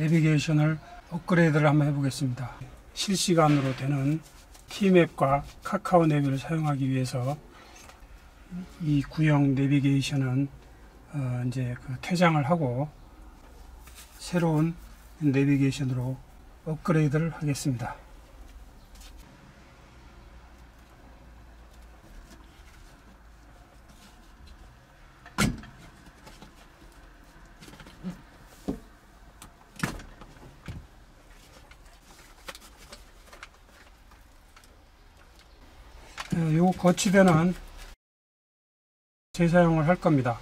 내비게이션을 업그레이드를 한번 해보겠습니다. 실시간으로 되는 티맵과 카카오 내비를 사용하기 위해서 이 구형 내비게이션은 어, 이제 그 퇴장을 하고 새로운 내비게이션으로 업그레이드를 하겠습니다. 요 거치대는 재사용을 할 겁니다.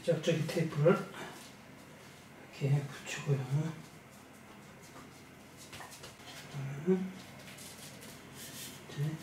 네, 쩍쩍이 테이프를 이렇게 붙이고요. 하나, 둘,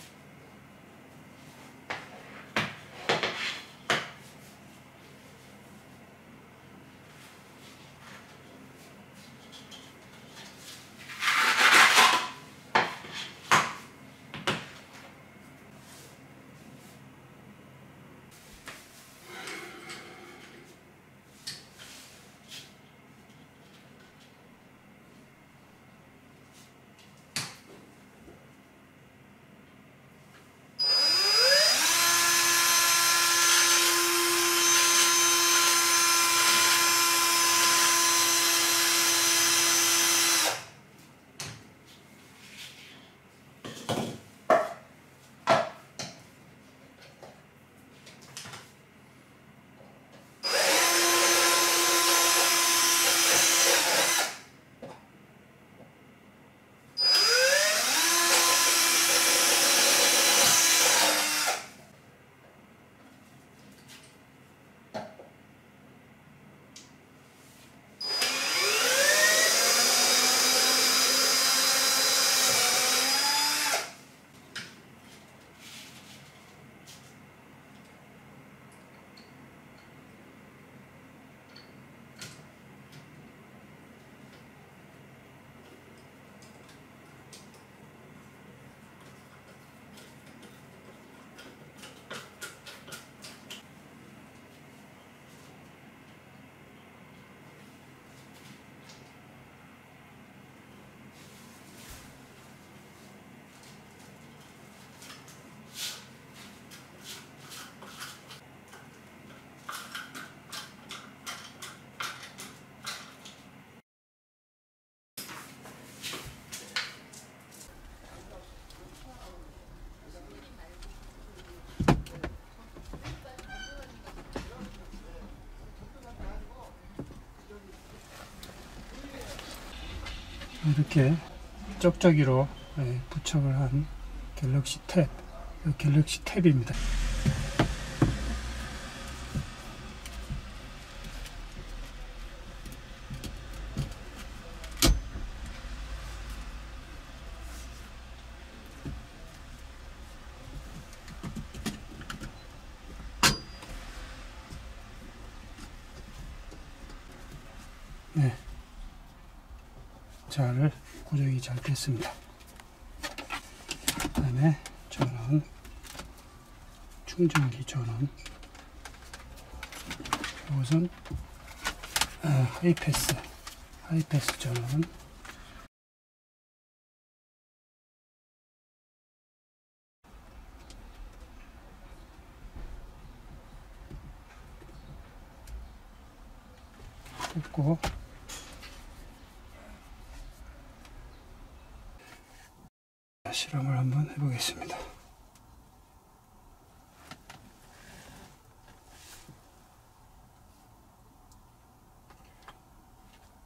이렇게 쩍쩍이로 예, 부착을 한 갤럭시 탭, 이 갤럭시 탭입니다. 잘 고정이 잘 됐습니다. 그 다음에 전원 충전기 전원 이것은 아, 하이패스 하이패스 전원 됐고 실험을 한번 해보겠습니다.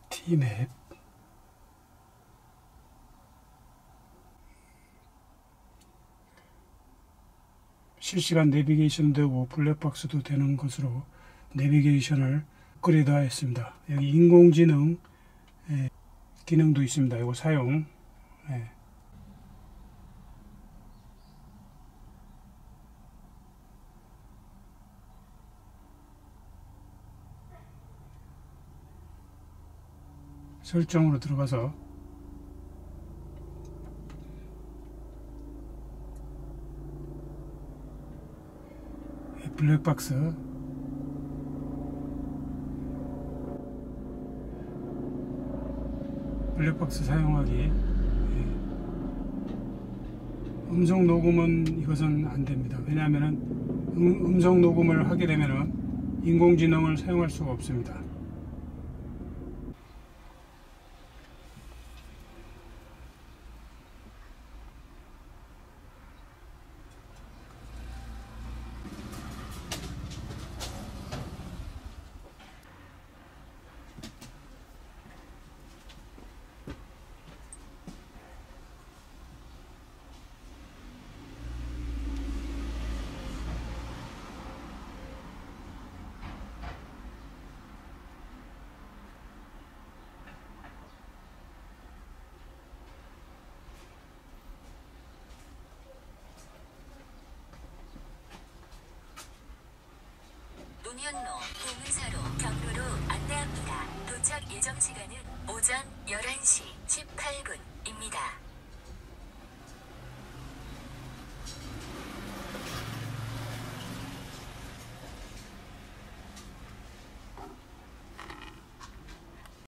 T맵 실시간 내비게이션 되고 블랙박스도 되는 것으로 내비게이션을 업그레이드 하였습니다. 여기 인공지능 예, 기능도 있습니다. 이거 사용 예. 설정으로 들어가서 이 블랙박스 블랙박스 사용하기 예. 음성 녹음은 이것은 안 됩니다. 왜냐하면 음, 음성 녹음을 하게 되면 인공지능을 사용할 수가 없습니다. 논현로 동의사로 경로로 안내합니다. 도착 예정 시간은 오전 11시 18분입니다.